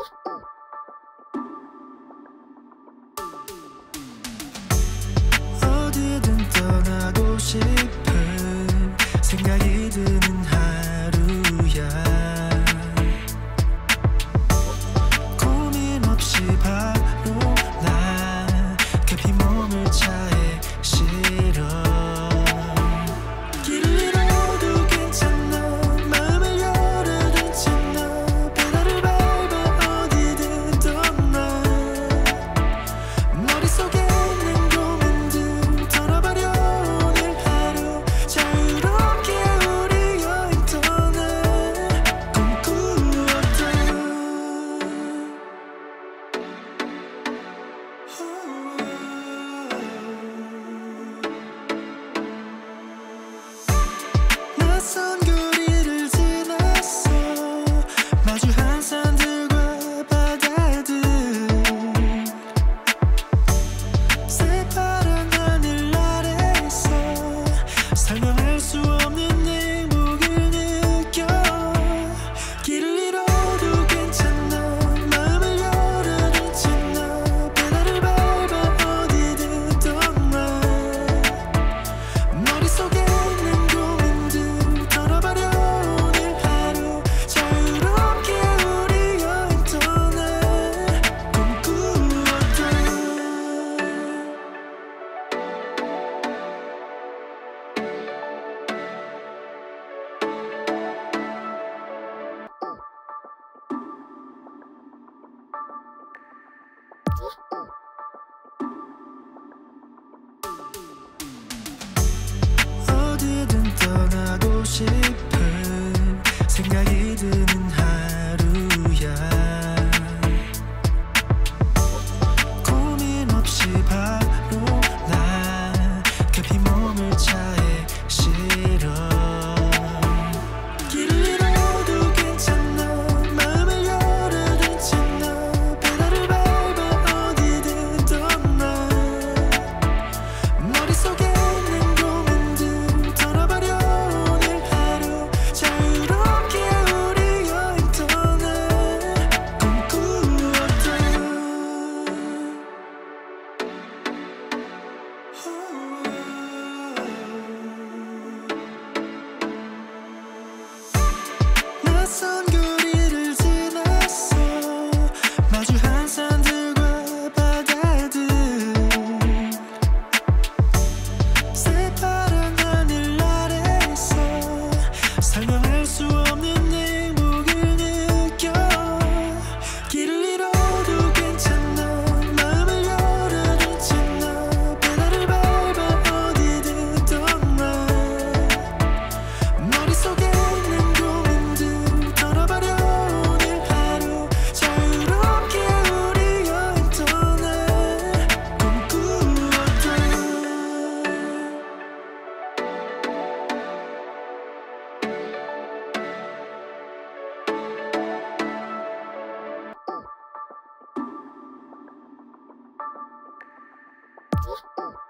Oh, oh. Mm-hmm. so. Oh.